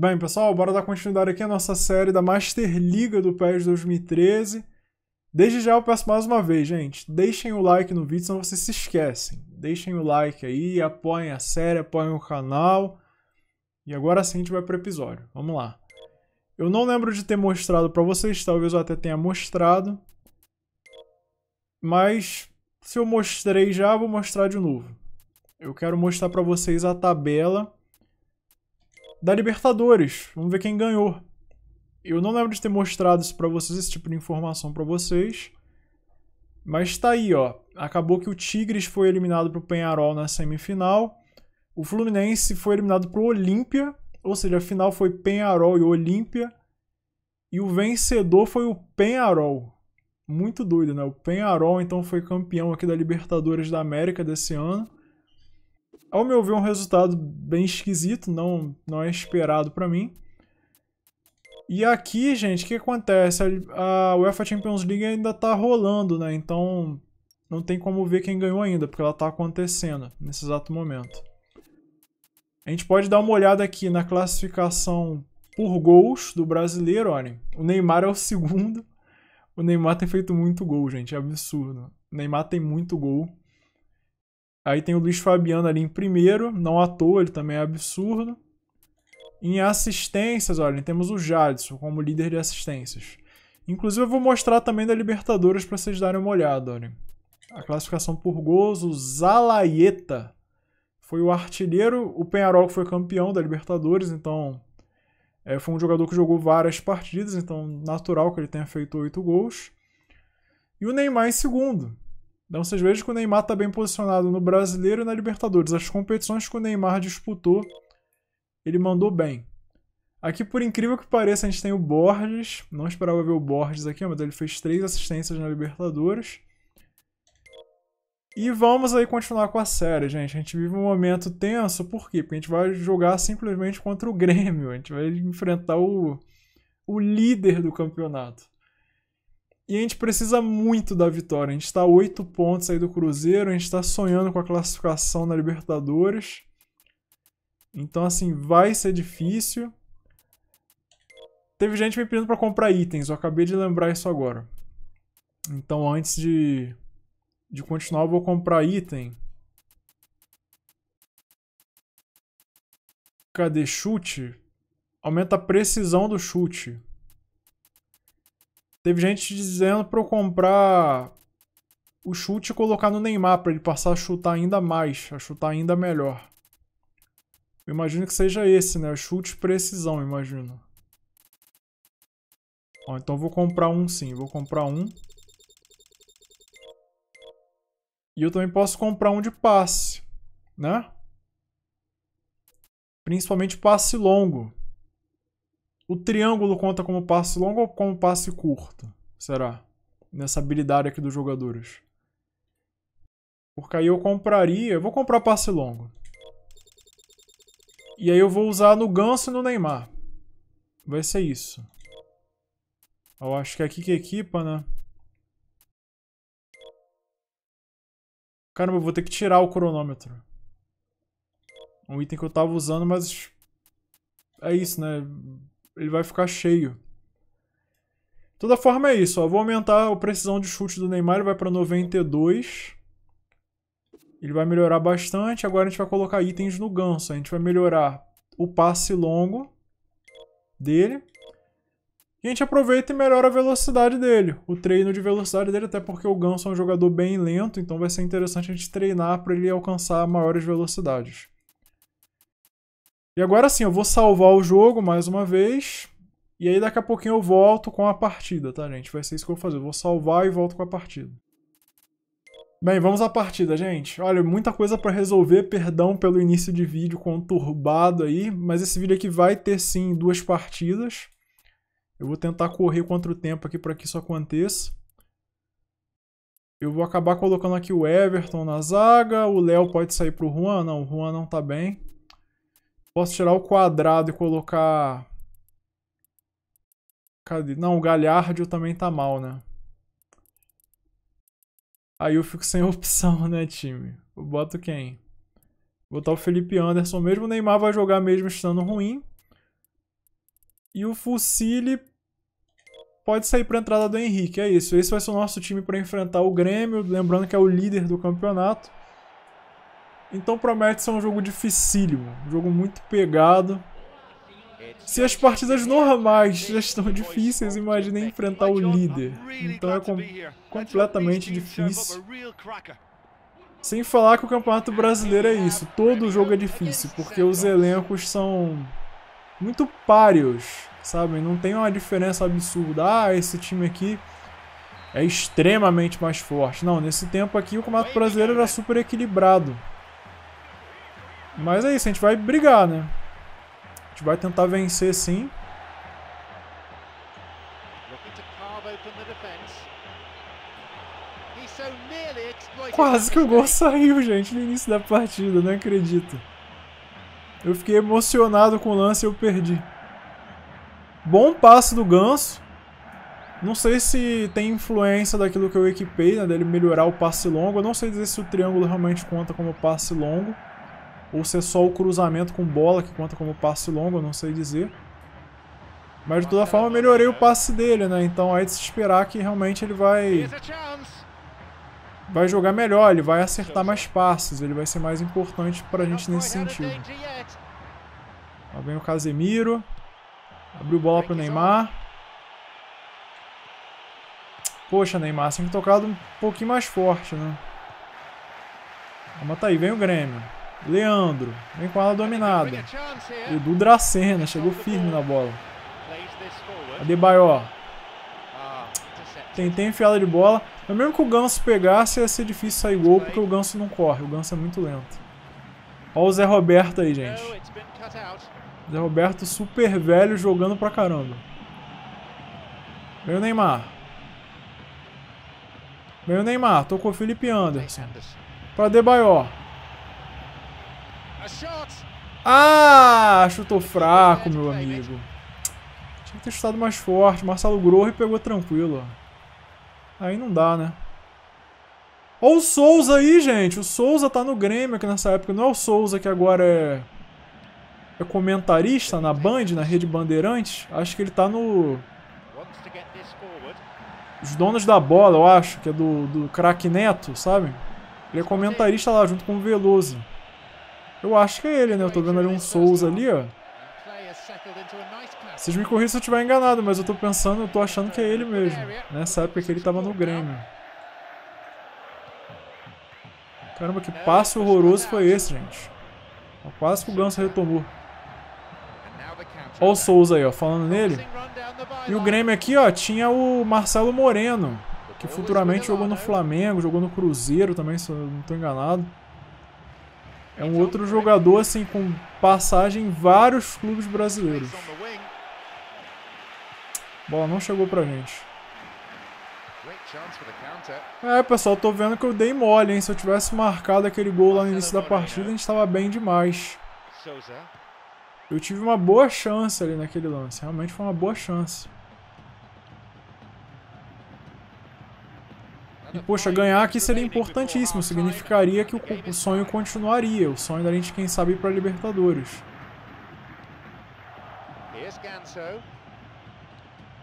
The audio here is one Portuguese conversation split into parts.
Bem, pessoal, bora dar continuidade aqui à nossa série da Master Liga do PES 2013. Desde já eu peço mais uma vez, gente, deixem o like no vídeo, senão vocês se esquecem. Deixem o like aí, apoiem a série, apoiem o canal. E agora sim a gente vai pro episódio. Vamos lá. Eu não lembro de ter mostrado para vocês, talvez eu até tenha mostrado. Mas se eu mostrei já, vou mostrar de novo. Eu quero mostrar para vocês a tabela da Libertadores. Vamos ver quem ganhou. Eu não lembro de ter mostrado isso para vocês, esse tipo de informação para vocês. Mas tá aí, ó. Acabou que o Tigres foi eliminado pro Penharol na semifinal. O Fluminense foi eliminado pro Olímpia, ou seja, a final foi Penharol e Olímpia. E o vencedor foi o Penharol. Muito doido, né? O Penharol então foi campeão aqui da Libertadores da América desse ano ao meu ver, um resultado bem esquisito, não, não é esperado para mim. E aqui, gente, o que acontece? A UEFA Champions League ainda tá rolando, né? Então não tem como ver quem ganhou ainda, porque ela tá acontecendo nesse exato momento. A gente pode dar uma olhada aqui na classificação por gols do brasileiro, olhem. O Neymar é o segundo. O Neymar tem feito muito gol, gente, é absurdo. O Neymar tem muito gol. Aí tem o Luiz Fabiano ali em primeiro, não à toa, ele também é absurdo. Em assistências, olha, temos o Jadson como líder de assistências. Inclusive eu vou mostrar também da Libertadores para vocês darem uma olhada, olha. A classificação por gols, o Zalaeta foi o artilheiro, o Penharol foi campeão da Libertadores, então é, foi um jogador que jogou várias partidas, então natural que ele tenha feito oito gols. E o Neymar em segundo, então vocês vejam que o Neymar está bem posicionado no Brasileiro e na Libertadores. As competições que o Neymar disputou, ele mandou bem. Aqui, por incrível que pareça, a gente tem o Borges. Não esperava ver o Borges aqui, mas ele fez três assistências na Libertadores. E vamos aí continuar com a série, gente. A gente vive um momento tenso, por quê? Porque a gente vai jogar simplesmente contra o Grêmio. A gente vai enfrentar o, o líder do campeonato. E a gente precisa muito da vitória. A gente está a 8 pontos aí do Cruzeiro, a gente está sonhando com a classificação na Libertadores. Então, assim, vai ser difícil. Teve gente me pedindo para comprar itens, eu acabei de lembrar isso agora. Então, antes de, de continuar, eu vou comprar item. Cadê chute? Aumenta a precisão do chute. Teve gente dizendo para eu comprar o chute e colocar no Neymar para ele passar a chutar ainda mais, a chutar ainda melhor. Eu imagino que seja esse, né? Chute precisão, imagino. Ó, então vou comprar um sim, vou comprar um. E eu também posso comprar um de passe, né? Principalmente passe longo. O triângulo conta como passe longo ou como passe curto? Será? Nessa habilidade aqui dos jogadores. Porque aí eu compraria... Eu vou comprar passe longo. E aí eu vou usar no Ganso e no Neymar. Vai ser isso. Eu acho que é aqui que equipa, né? Caramba, eu vou ter que tirar o cronômetro. Um item que eu tava usando, mas... É isso, né? Ele vai ficar cheio. De toda forma é isso, ó. Vou aumentar a precisão de chute do Neymar, ele vai para 92. Ele vai melhorar bastante. Agora a gente vai colocar itens no ganso. A gente vai melhorar o passe longo dele. E a gente aproveita e melhora a velocidade dele. O treino de velocidade dele, até porque o Ganso é um jogador bem lento, então vai ser interessante a gente treinar para ele alcançar maiores velocidades. E agora sim, eu vou salvar o jogo mais uma vez. E aí daqui a pouquinho eu volto com a partida, tá, gente? Vai ser isso que eu vou fazer. Eu vou salvar e volto com a partida. Bem, vamos à partida, gente. Olha, muita coisa para resolver. Perdão pelo início de vídeo conturbado aí. Mas esse vídeo aqui vai ter, sim, duas partidas. Eu vou tentar correr contra o tempo aqui para que isso aconteça. Eu vou acabar colocando aqui o Everton na zaga. O Léo pode sair pro Juan. Não, o Juan não tá bem. Posso tirar o quadrado e colocar... Cadê? Não, o Galhardo também tá mal, né? Aí eu fico sem opção, né, time? Eu boto quem? Vou botar o Felipe Anderson mesmo. O Neymar vai jogar mesmo estando ruim. E o Fucile pode sair para entrada do Henrique. É isso. Esse vai ser o nosso time para enfrentar o Grêmio. Lembrando que é o líder do campeonato. Então promete ser um jogo dificílimo. Um jogo muito pegado. Se as partidas normais já estão difíceis, imagine enfrentar o líder. Então é com completamente difícil. Sem falar que o Campeonato Brasileiro é isso. Todo jogo é difícil, porque os elencos são muito páreos, sabe? Não tem uma diferença absurda. Ah, esse time aqui é extremamente mais forte. Não, nesse tempo aqui o Campeonato Brasileiro era super equilibrado. Mas é isso, a gente vai brigar, né? A gente vai tentar vencer sim. Quase que o gol saiu, gente, no início da partida, não acredito. Eu fiquei emocionado com o lance e eu perdi. Bom passe do Ganso. Não sei se tem influência daquilo que eu equipei, né, dele melhorar o passe longo. Eu não sei dizer se o triângulo realmente conta como passe longo. Ou se é só o cruzamento com bola que conta como passe longo, eu não sei dizer. Mas de toda forma eu melhorei o passe dele, né? Então é de se esperar que realmente ele vai... Vai jogar melhor, ele vai acertar mais passes, ele vai ser mais importante pra gente nesse sentido. Lá vem o Casemiro. Abriu bola pro Neymar. Poxa, Neymar, sempre tocado um pouquinho mais forte, né? Vamos tá aí, vem o Grêmio. Leandro, vem com ela dominada. Edu Dracena, chegou firme na bola. Adebayor. Tentei enfiada de bola. Mas mesmo que o Ganso pegasse, ia ser difícil sair gol, porque o Ganso não corre. O Ganso é muito lento. Olha o Zé Roberto aí, gente. Zé Roberto super velho jogando pra caramba. Vem o Neymar. Vem o Neymar. Tocou o Felipe Anderson. Pra Debayor. Ah, chutou fraco, meu amigo. Tinha que ter chutado mais forte. Marcelo Grorri pegou tranquilo. Aí não dá, né? Olha o Souza aí, gente. O Souza tá no Grêmio aqui nessa época. Não é o Souza que agora é, é comentarista na Band, na Rede Bandeirantes. Acho que ele tá no... Os Donos da Bola, eu acho, que é do, do craque Neto, sabe? Ele é comentarista lá junto com o Veloso. Eu acho que é ele, né? Eu tô vendo ali um Souza ali, ó. Vocês me corrigem se eu estiver enganado, mas eu tô pensando, eu tô achando que é ele mesmo. Nessa época que ele tava no Grêmio. Caramba, que passe horroroso foi esse, gente. Quase que o Ganso retomou. Olha o Souza aí, ó, falando nele. E o Grêmio aqui, ó, tinha o Marcelo Moreno, que futuramente jogou no Flamengo, jogou no Cruzeiro também, se eu não tô enganado. É um outro jogador, assim, com passagem em vários clubes brasileiros. Bola não chegou pra gente. É, pessoal, tô vendo que eu dei mole, hein? Se eu tivesse marcado aquele gol lá no início da partida, a gente tava bem demais. Eu tive uma boa chance ali naquele lance. Realmente foi uma boa chance. E, poxa, ganhar aqui seria importantíssimo. Significaria que o, sonho continuaria. O sonho da gente, quem sabe, ir pra Libertadores.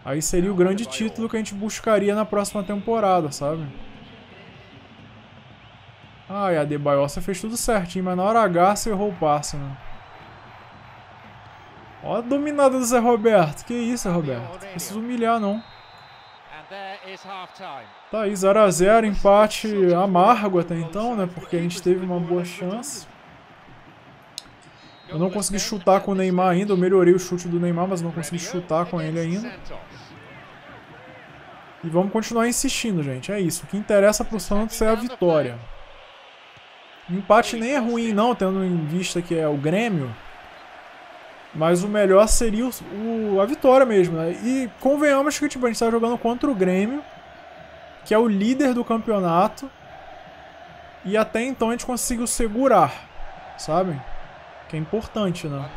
Aí seria o grande título que a gente buscaria na próxima temporada, sabe? Ai, a Adebayor, você fez tudo certinho, mas na hora H você errou o passe, né? Ó a dominada do Zé Roberto. Que isso, Roberto? Não precisa humilhar, não. Tá aí, 0x0, empate amargo até então, né? Porque a gente teve uma boa chance. Eu não consegui chutar com o Neymar ainda, eu melhorei o chute do Neymar, mas não consegui chutar com ele ainda. E vamos continuar insistindo, gente, é isso. O que interessa pro Santos é a vitória. O empate nem é ruim não, tendo em vista que é o Grêmio. Mas o melhor seria o, o, a vitória mesmo, né? E convenhamos que tipo, a gente está jogando contra o Grêmio, que é o líder do campeonato. E até então a gente conseguiu segurar, sabe? Que é importante, né?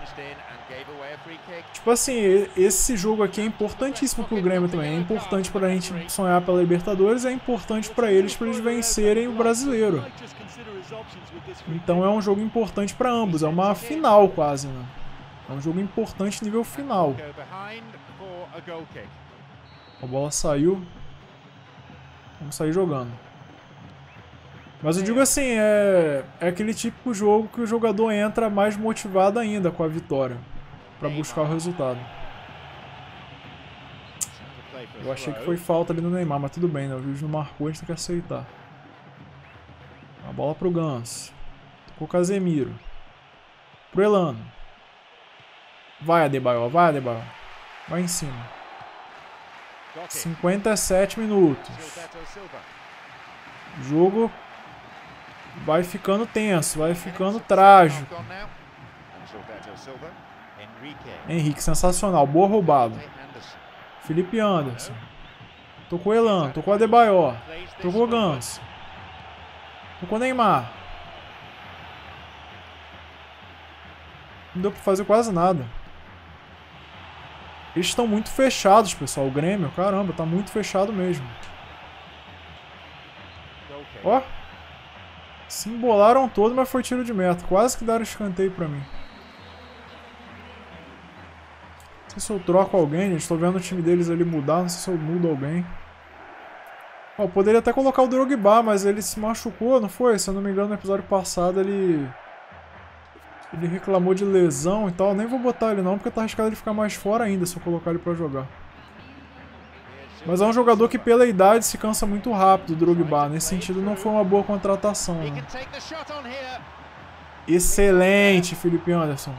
Tipo assim, esse jogo aqui é importantíssimo pro Grêmio também. É importante pra gente sonhar pela Libertadores, é importante pra eles para eles vencerem o Brasileiro. Então é um jogo importante pra ambos, é uma final quase, né? É um jogo importante nível final. A bola saiu. Vamos sair jogando. Mas eu digo assim, é, é aquele típico jogo que o jogador entra mais motivado ainda com a vitória. para buscar o resultado. Eu achei que foi falta ali no Neymar, mas tudo bem, né? O juiz não marcou, a gente tem que aceitar. A bola pro Ganso. Tocou o Casemiro. Pro Elano. Vai, Adebayor, vai, Adebayor. Vai em cima. 57 minutos. O jogo vai ficando tenso, vai ficando trágico. Henrique, sensacional. Boa roubada. Felipe Anderson. Tocou Elan, tocou Adebayor. Tocou Gans. Tocou Neymar. Não deu pra fazer quase nada. Eles estão muito fechados, pessoal. O Grêmio, caramba, tá muito fechado mesmo. Ó. Se embolaram todo, mas foi tiro de meta. Quase que deram escanteio pra mim. Não sei se eu troco alguém, gente. Tô vendo o time deles ali mudar. Não sei se eu mudo alguém. Ó, poderia até colocar o Drogba, mas ele se machucou, não foi? Se eu não me engano, no episódio passado ele... Ele reclamou de lesão e tal. Nem vou botar ele não, porque tá arriscado ele ficar mais fora ainda se eu colocar ele pra jogar. Mas é um jogador que pela idade se cansa muito rápido, o Drogba. Nesse sentido não foi uma boa contratação. Né? Excelente, Felipe Anderson.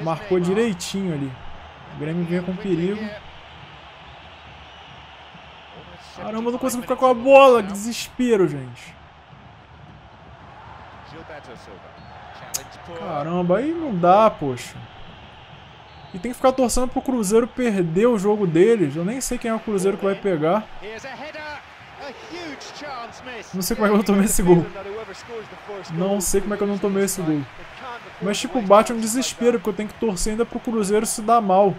Marcou direitinho ali. O Grêmio vinha com perigo. Caramba, não consigo ficar com a bola. Que desespero, gente. Caramba, aí não dá, poxa. E tem que ficar torcendo pro Cruzeiro perder o jogo deles. Eu nem sei quem é o Cruzeiro que vai pegar. Não sei como é que eu não tomei esse gol. Não sei como é que eu não tomei esse gol. Mas tipo, bate um desespero, porque eu tenho que torcer ainda pro Cruzeiro se dar mal.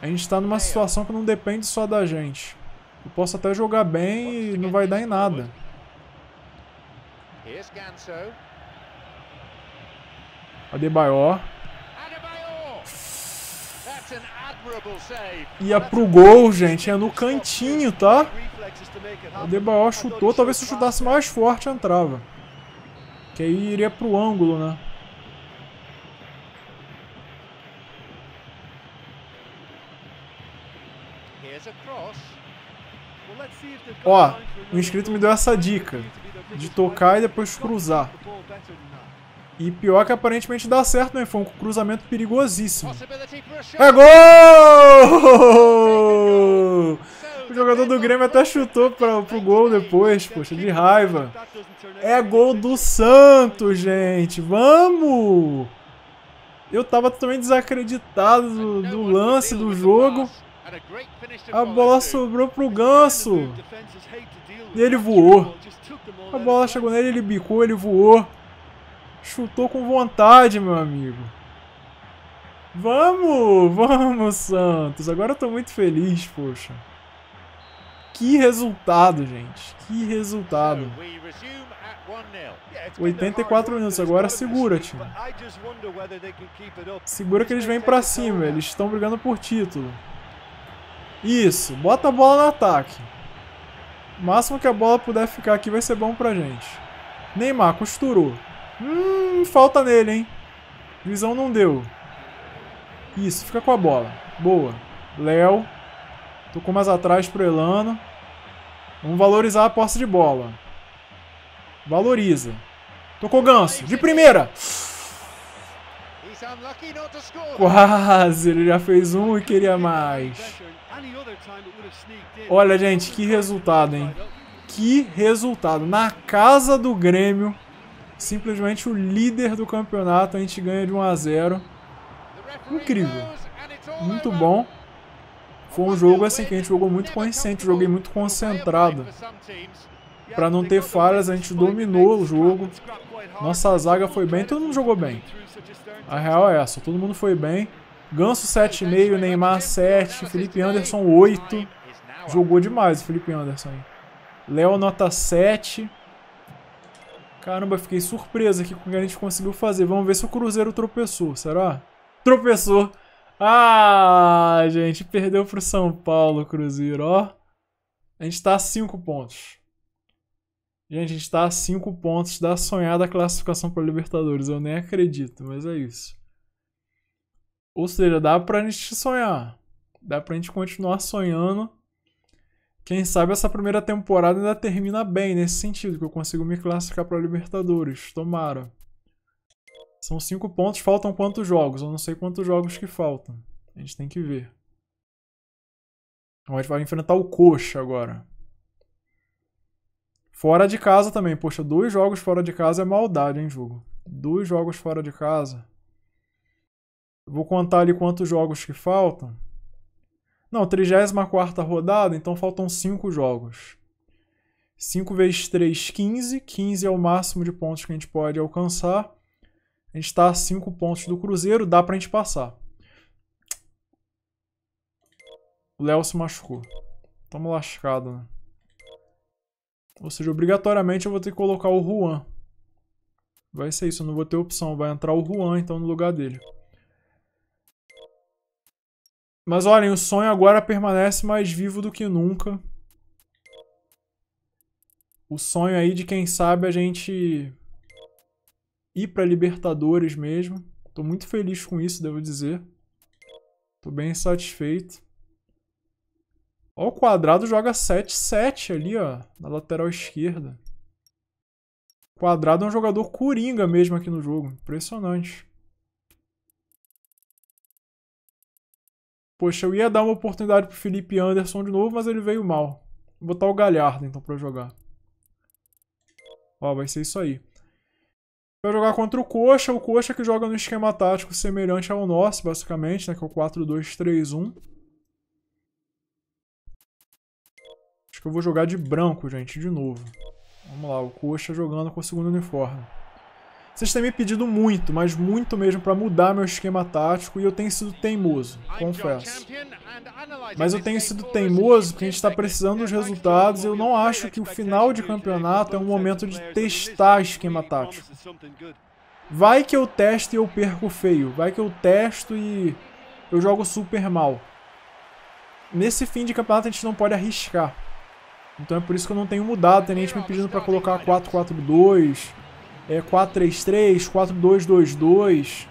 A gente tá numa situação que não depende só da gente. Eu posso até jogar bem e não vai dar em nada. Adebayor. Ia pro gol, gente. É no cantinho, tá? Adebayor chutou. Talvez se chutasse mais forte, entrava. Que aí iria pro ângulo, né? Ó, o inscrito me deu essa dica. De tocar e depois cruzar. E pior que aparentemente dá certo, né? Foi um cruzamento perigosíssimo. É gol! O jogador do Grêmio até chutou pra, pro gol depois, poxa, de raiva. É gol do Santos, gente. Vamos! Eu tava totalmente desacreditado do, do lance do jogo. A bola sobrou pro Ganso. E ele voou. A bola chegou nele, ele bicou, ele voou. Chutou com vontade, meu amigo. Vamos, vamos, Santos. Agora eu tô muito feliz, poxa. Que resultado, gente. Que resultado. 84 minutos, agora segura, time. Segura que eles vêm pra cima, eles estão brigando por título. Isso, bota a bola no ataque. O máximo que a bola puder ficar aqui vai ser bom pra gente. Neymar, costurou. Hum, falta nele, hein? Visão não deu. Isso, fica com a bola. Boa. Léo. Tocou mais atrás pro Elano. Vamos valorizar a posse de bola. Valoriza. Tocou Ganso. De primeira. Quase. Ele já fez um e queria mais. Olha, gente, que resultado, hein? Que resultado. Na casa do Grêmio simplesmente o líder do campeonato, a gente ganha de 1 a 0. Incrível. Muito bom. Foi um jogo assim que a gente jogou muito consciente, joguei muito concentrado. Para não ter falhas, a gente dominou o jogo. Nossa zaga foi bem, todo mundo jogou bem. A real é essa, todo mundo foi bem. Ganso 7,5, Neymar 7, Felipe Anderson 8. Jogou demais o Felipe Anderson. Léo nota 7. Caramba, fiquei surpreso aqui com o que a gente conseguiu fazer. Vamos ver se o Cruzeiro tropeçou, será? Tropeçou. Ah, gente, perdeu pro São Paulo, Cruzeiro, ó. A gente tá a 5 pontos. Gente, a gente tá a 5 pontos da sonhada classificação para Libertadores. Eu nem acredito, mas é isso. Ou seja, dá pra gente sonhar. Dá pra gente continuar sonhando quem sabe essa primeira temporada ainda termina bem nesse sentido, que eu consigo me classificar para Libertadores. Tomara. São cinco pontos, faltam quantos jogos? Eu não sei quantos jogos que faltam. A gente tem que ver. Então a gente vai enfrentar o Coxa agora. Fora de casa também. Poxa, dois jogos fora de casa é maldade, hein, jogo? Dois jogos fora de casa. Vou contar ali quantos jogos que faltam. Não, 34 rodada, então faltam 5 jogos. 5 vezes 3, 15. 15 é o máximo de pontos que a gente pode alcançar. A gente está a 5 pontos do Cruzeiro, dá pra gente passar. O Léo se machucou. Tamo lascado, né? Ou seja, obrigatoriamente eu vou ter que colocar o Juan. Vai ser isso, eu não vou ter opção. Vai entrar o Juan, então, no lugar dele. Mas olhem, o sonho agora permanece mais vivo do que nunca. O sonho aí de quem sabe a gente ir para Libertadores mesmo. Tô muito feliz com isso, devo dizer. Tô bem satisfeito. Ó, o quadrado joga 7-7 ali, ó, na lateral esquerda. Quadrado é um jogador coringa mesmo aqui no jogo. Impressionante. Poxa, eu ia dar uma oportunidade pro Felipe Anderson de novo, mas ele veio mal. Vou botar o Galhardo, então, pra jogar. Ó, vai ser isso aí. Vai jogar contra o Coxa. O Coxa que joga no esquema tático semelhante ao nosso, basicamente, né? Que é o 4-2-3-1. Acho que eu vou jogar de branco, gente, de novo. Vamos lá, o Coxa jogando com o segundo uniforme. Vocês têm me pedido muito, mas muito mesmo, para mudar meu esquema tático e eu tenho sido teimoso, confesso. Mas eu tenho sido teimoso porque a gente está precisando dos resultados e eu não acho que o final de campeonato é um momento de testar esquema tático. Vai que eu testo e eu perco feio. Vai que eu testo e eu jogo super mal. Nesse fim de campeonato a gente não pode arriscar. Então é por isso que eu não tenho mudado. Tem gente me pedindo para colocar 4-4-2 é, 4-3-3, 4-2-2-2.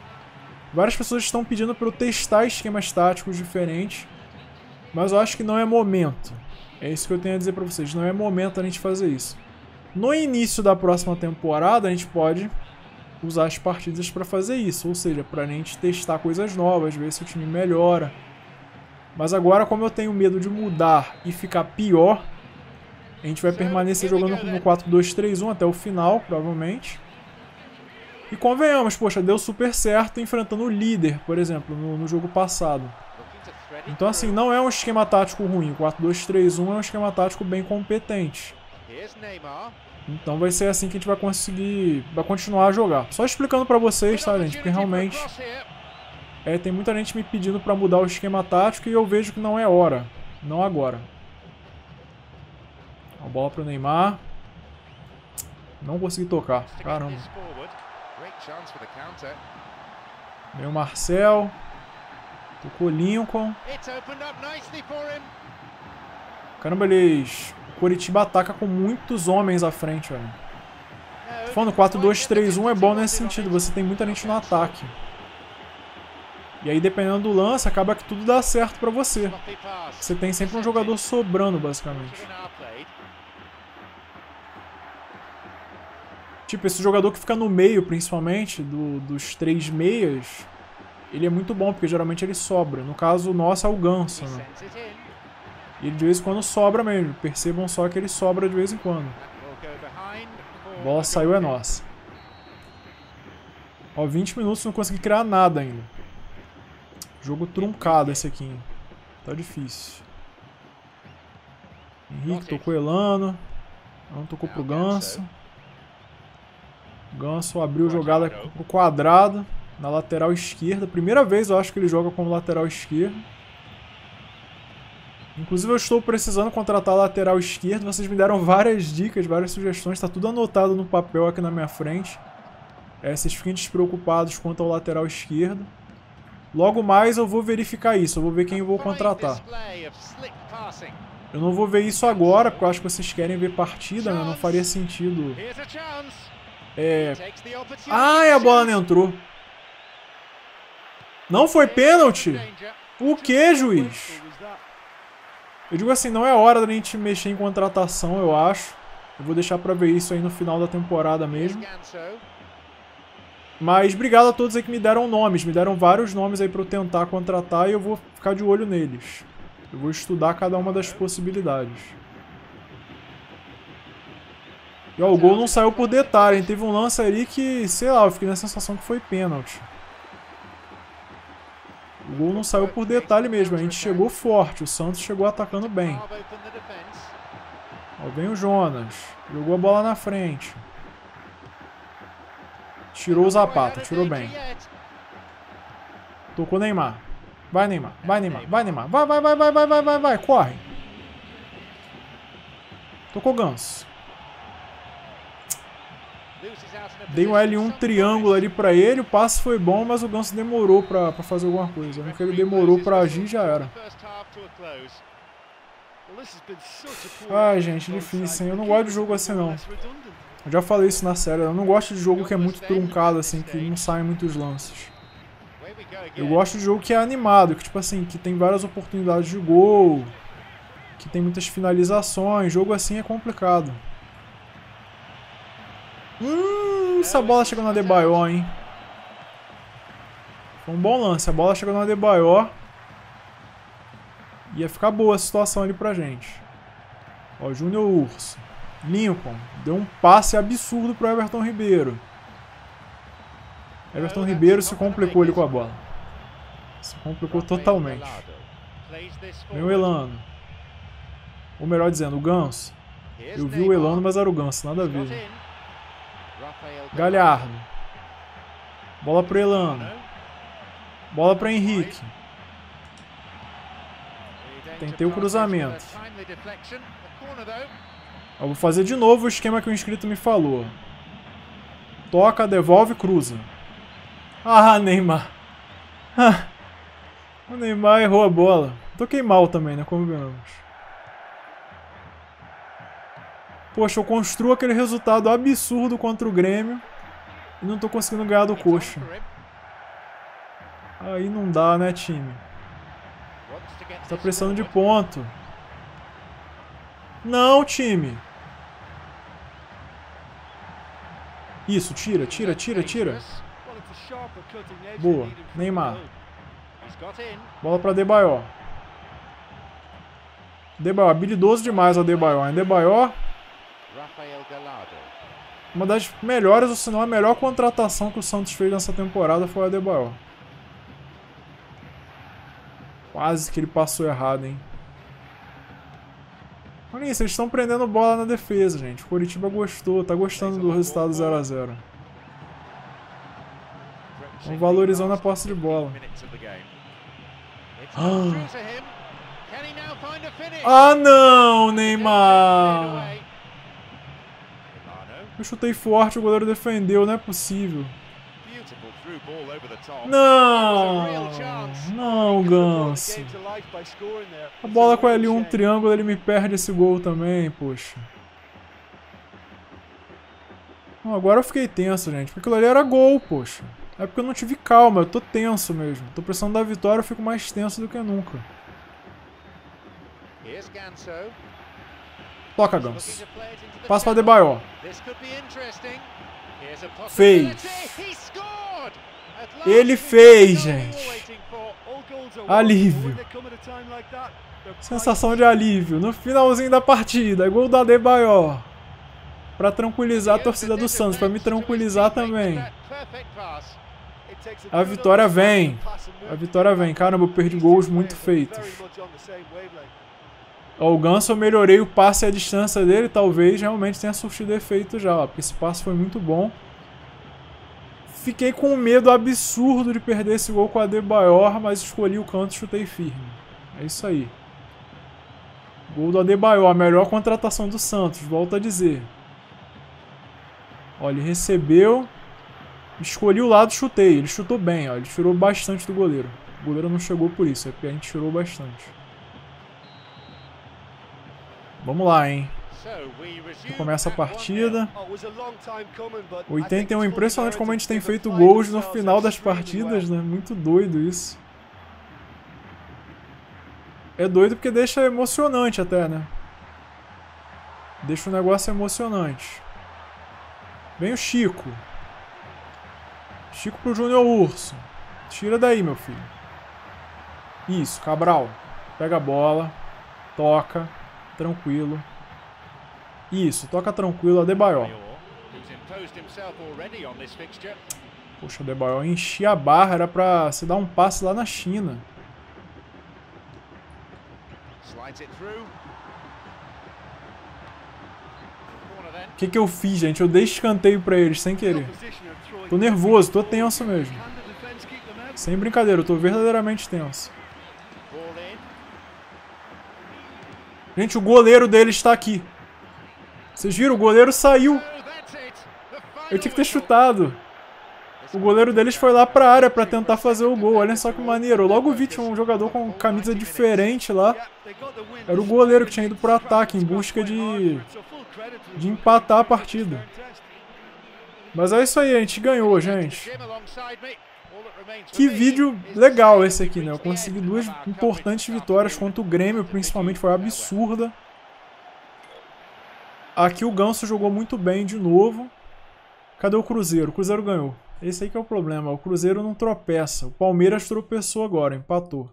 Várias pessoas estão pedindo para eu testar esquemas táticos diferentes, mas eu acho que não é momento. É isso que eu tenho a dizer para vocês, não é momento a gente fazer isso. No início da próxima temporada, a gente pode usar as partidas para fazer isso, ou seja, para a gente testar coisas novas, ver se o time melhora. Mas agora, como eu tenho medo de mudar e ficar pior, a gente vai permanecer jogando no 4-2-3-1 até o final, provavelmente. E convenhamos, poxa, deu super certo enfrentando o líder, por exemplo, no, no jogo passado. Então, assim, não é um esquema tático ruim. O 4-2-3-1 é um esquema tático bem competente. Então vai ser assim que a gente vai conseguir... Vai continuar a jogar. Só explicando pra vocês, tá, gente? Porque realmente... É, tem muita gente me pedindo pra mudar o esquema tático e eu vejo que não é hora. Não agora. A bola pro Neymar. Não consegui tocar. Caramba. Veio o Marcel. Tocou Lincoln. Caramba, eles... Curitiba ataca com muitos homens à frente, velho. Tô falando, 4-2-3-1 é bom nesse sentido. Você tem muita gente no ataque. E aí, dependendo do lance, acaba que tudo dá certo pra você. Você tem sempre um jogador sobrando, basicamente. Tipo, esse jogador que fica no meio, principalmente, do, dos três meias, ele é muito bom, porque geralmente ele sobra. No caso, o nosso é o Ganso, né? E ele de vez em quando sobra mesmo. Percebam só que ele sobra de vez em quando. A bola saiu, é nossa. Ó, 20 minutos não consegui criar nada ainda. Jogo truncado esse aqui, hein? Tá difícil. Henrique tocou Elano. Não tocou pro Ganso. Ganso abriu jogada pro quadrado, na lateral esquerda. Primeira vez eu acho que ele joga como lateral esquerdo. Inclusive eu estou precisando contratar lateral esquerdo. Vocês me deram várias dicas, várias sugestões. Está tudo anotado no papel aqui na minha frente. É, vocês fiquem despreocupados quanto ao lateral esquerdo. Logo mais eu vou verificar isso. Eu vou ver quem eu vou contratar. Eu não vou ver isso agora, porque eu acho que vocês querem ver partida, né? Não faria sentido. É... Ai, a bola não entrou. Não foi pênalti? O que, juiz? Eu digo assim, não é hora da gente mexer em contratação, eu acho. Eu vou deixar pra ver isso aí no final da temporada mesmo. Mas obrigado a todos aí que me deram nomes. Me deram vários nomes aí pra eu tentar contratar e eu vou ficar de olho neles. Eu vou estudar cada uma das possibilidades. E ó, o gol não saiu por detalhe, hein? Teve um lance ali que, sei lá, eu fiquei na sensação que foi pênalti. O gol não saiu por detalhe mesmo, a gente chegou forte, o Santos chegou atacando bem. Ó, vem o Jonas, jogou a bola na frente. Tirou o Zapata, tirou bem. Tocou Neymar. Vai, Neymar, vai, Neymar, vai, Neymar. Vai, vai, vai, vai, vai, vai, vai, vai, corre. Tocou Ganso. Dei um L1 triângulo ali pra ele, o passe foi bom, mas o Ganso demorou pra, pra fazer alguma coisa. No que ele demorou pra agir, já era. Ai, gente, difícil, hein? Eu não gosto de jogo assim, não. Eu já falei isso na série, eu não gosto de jogo que é muito truncado, assim, que não saem muitos lances. Eu gosto de jogo que é animado, que tipo assim, que tem várias oportunidades de gol, que tem muitas finalizações. Jogo assim é complicado. Hum, essa bola chegou na Debayor, hein? Foi um bom lance. A bola chegou na Debayor. Ia ficar boa a situação ali pra gente. Ó, Júnior Urso. Lincoln. Deu um passe absurdo pro Everton Ribeiro. Everton Ribeiro se complicou ali com a bola. Se complicou totalmente. Vem o Elano. Ou melhor dizendo, o Ganso. Eu vi o Elano, mas era o Ganso, nada a ver. Galhardo. Bola pro Elano. Bola para Henrique. Tentei o cruzamento. Eu vou fazer de novo o esquema que o inscrito me falou. Toca, devolve, cruza. Ah, Neymar. o Neymar errou a bola. Toquei mal também, né? Como Poxa, eu construo aquele resultado absurdo contra o Grêmio e não tô conseguindo ganhar do Coxa. Aí não dá, né, time? Tá precisando de ponto. Não, time. Isso, tira, tira, tira, tira. Boa. Neymar. Bola pra Debayor. Debayor, habilidoso demais o Debayor. Debayor uma das melhores, ou se não a melhor contratação que o Santos fez nessa temporada foi a Adebayor. Quase que ele passou errado, hein? Olha isso, eles estão prendendo bola na defesa, gente. O Curitiba gostou, tá gostando do resultado 0x0. Estão valorizando a posse de bola. Ah, não, Neymar! Eu chutei forte, o goleiro defendeu, não é possível. Não! Não, Ganso. A bola com L1 triângulo, ele me perde esse gol também, poxa. agora eu fiquei tenso, gente. Porque aquilo ali era gol, poxa. É porque eu não tive calma, eu tô tenso mesmo. Tô precisando da vitória, eu fico mais tenso do que nunca. Toca, Ganso. Passa pra Debayor. Fez. Ele fez, gente. Alívio. Sensação de alívio. No finalzinho da partida. Gol da Debayor. Pra tranquilizar a torcida do Santos. Pra me tranquilizar também. A vitória vem. A vitória vem. Caramba, eu perdi gols muito feitos. O Ganso eu melhorei o passe e a distância dele, talvez realmente tenha surtido efeito já, ó, porque esse passe foi muito bom. Fiquei com um medo absurdo de perder esse gol com a Debayor, mas escolhi o canto e chutei firme. É isso aí. Gol do Adebayor, a melhor contratação do Santos, volto a dizer. Olha, ele recebeu. Escolhi o lado, chutei. Ele chutou bem, ó. Ele tirou bastante do goleiro. O goleiro não chegou por isso, é porque a gente tirou bastante. Vamos lá, hein. Começa a partida. 81, impressionante como a gente tem feito gols no final das partidas, né? Muito doido isso. É doido porque deixa emocionante até, né? Deixa o negócio emocionante. Vem o Chico. Chico pro Júnior Urso. Tira daí, meu filho. Isso, Cabral. Pega a bola. Toca. Tranquilo. Isso, toca tranquilo. Adebayor. Poxa, Adebayor enchia a barra. Era pra se dar um passe lá na China. O que, que eu fiz, gente? Eu dei escanteio pra eles, sem querer. Tô nervoso, tô tenso mesmo. Sem brincadeira, eu tô verdadeiramente tenso. Gente, o goleiro dele está aqui. Vocês viram? O goleiro saiu. Eu tinha que ter chutado. O goleiro deles foi lá pra área pra tentar fazer o gol. Olha só que maneiro. Logo vi tinha um jogador com camisa diferente lá. Era o goleiro que tinha ido pro ataque em busca de, de empatar a partida. Mas é isso aí, a gente ganhou, gente. Que vídeo legal esse aqui, né? Eu consegui duas importantes vitórias contra o Grêmio, principalmente, foi absurda. Aqui o Ganso jogou muito bem de novo. Cadê o Cruzeiro? O Cruzeiro ganhou. Esse aí que é o problema. O Cruzeiro não tropeça. O Palmeiras tropeçou agora, empatou.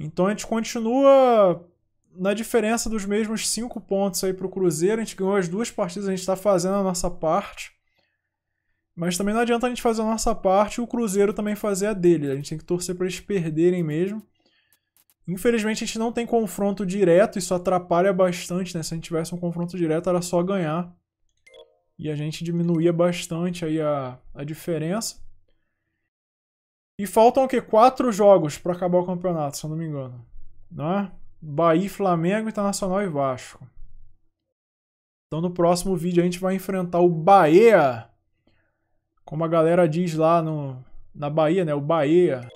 Então a gente continua na diferença dos mesmos 5 pontos aí para o Cruzeiro. A gente ganhou as duas partidas, a gente está fazendo a nossa parte. Mas também não adianta a gente fazer a nossa parte e o Cruzeiro também fazer a dele. A gente tem que torcer para eles perderem mesmo. Infelizmente a gente não tem confronto direto, isso atrapalha bastante, né? Se a gente tivesse um confronto direto era só ganhar e a gente diminuía bastante aí a, a diferença. E faltam o quê? Quatro jogos para acabar o campeonato, se eu não me engano. Né? Bahia, Flamengo, Internacional e Vasco. Então no próximo vídeo a gente vai enfrentar o Bahia. Como a galera diz lá no, na Bahia, né? O Bahia.